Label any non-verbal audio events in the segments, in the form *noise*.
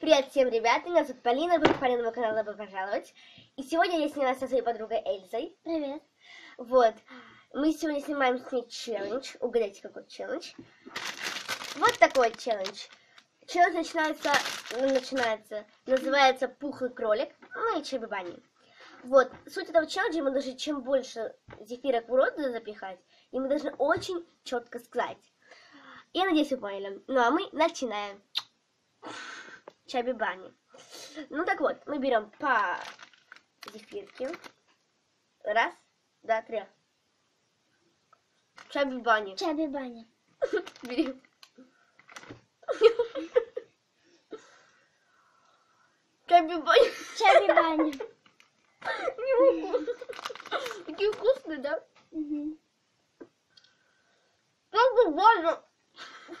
Привет всем, ребята, меня зовут Полина, вы Полина, мой канал, добро пожаловать. И сегодня я снимаюсь со своей подругой Эльзой. Привет. Вот, мы сегодня снимаем с ней челлендж. Угадайте, какой челлендж. Вот такой челлендж. Челлендж начинается, ну, начинается, называется «Пухлый кролик», ну и чебибани. Вот, суть этого челленджа, мы должны чем больше зефирок в рот запихать, и мы должны очень четко сказать. Я надеюсь, вы поняли. Ну, а мы начинаем. Чаби-бани. Ну, так вот, мы берем по зефирке. Раз, два, три. Чаби-бани. Чаби баня. *laughs* Бери. Чаби-бани. Чаби баня. *laughs* Не могу. Такие вкусные, да? Мгм. Чаби-бани.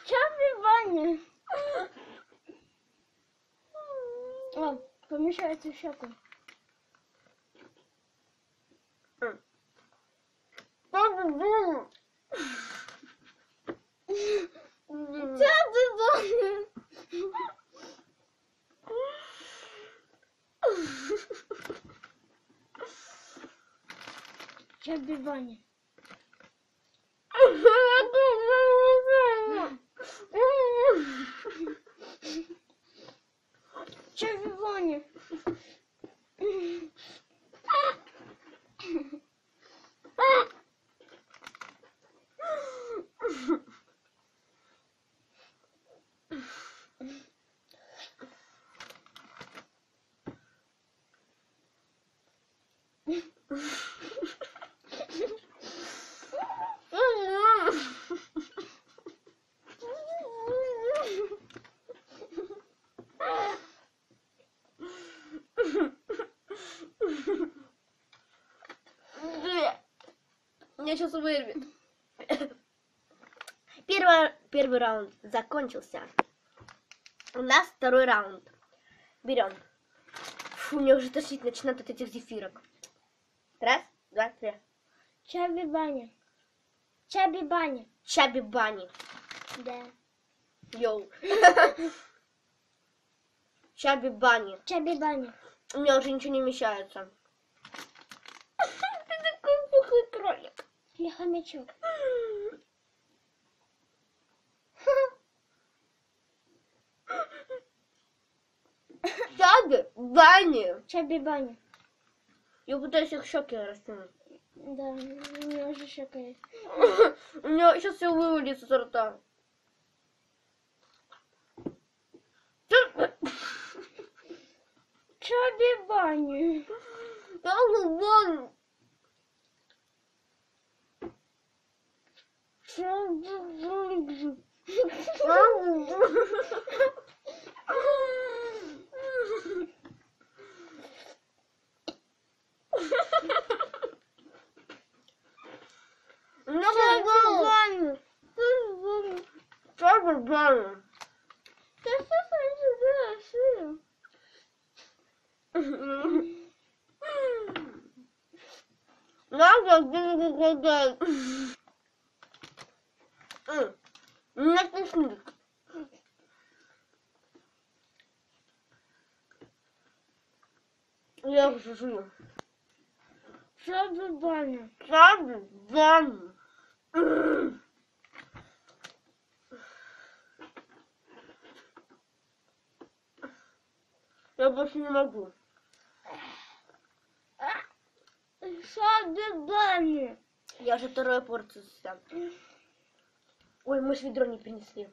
Чаби баня. *laughs* О, помещается щеку. Чаби-бани. Чаби баня. Чаби баня. Чаби баня. Меня сейчас вырвет. Первый, первый раунд закончился. У нас второй раунд. Берем. Фу, мне уже тошнить начинает от этих зефирок. Раз, два, три. Чаби баня. Чаби баня. Чаби-бани. Да. Йоу. *laughs* Чаби-бани. Чаби баня. У меня уже ничего не вмещается. Ты такой пухлый Я хомячок. Чаби-бани. Чаби баня. Я пытаюсь их щеки растянуть. Да, у меня уже есть. *laughs* У меня сейчас все вывалится изо рта. Чаби баня. Чаби-бани. Чаби баня. Чаби-бани. Чаби-бани. Да что ты Надо где-то Меня тошнит. Я уже жую. Чаби баня. Чаби-бани. Я больше не могу. Чаби баня. Я уже вторую порцию съем. Ой, мы же ведро не принесли.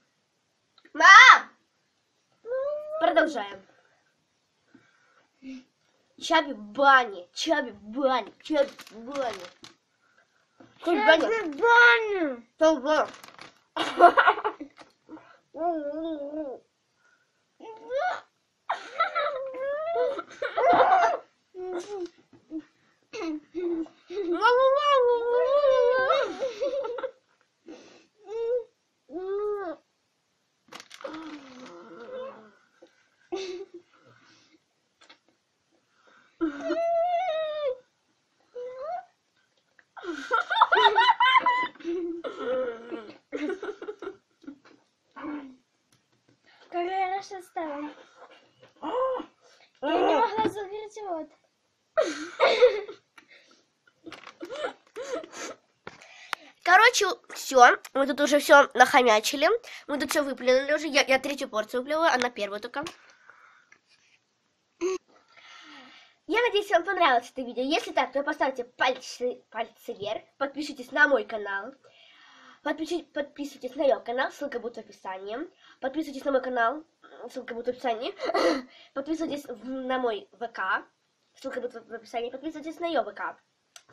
Мам! Продолжаем. Чаби бани, чаби бани, чаби бани. Чаби бани. Толба. *laughs* Какая наша ставим? Я не рот. Короче, все. Мы тут уже все нахомячили. Мы тут все выплюнули уже. Я, я третью порцию выплюнула, она первую только. Я надеюсь, вам понравилось это видео. Если так, то поставьте пальцы, пальцы вверх. Подпишитесь на мой канал. Подпишитесь, подписывайтесь на ее канал, ссылка будет в описании. Подписывайтесь на мой канал, ссылка будет в описании. *laughs* Подписывайтесь на мой ВК, ссылка будет в описании. Подписывайтесь на ее ВК,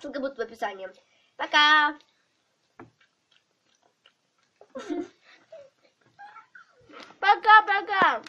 ссылка будет в описании. Пока! *laughs* Пока-пока.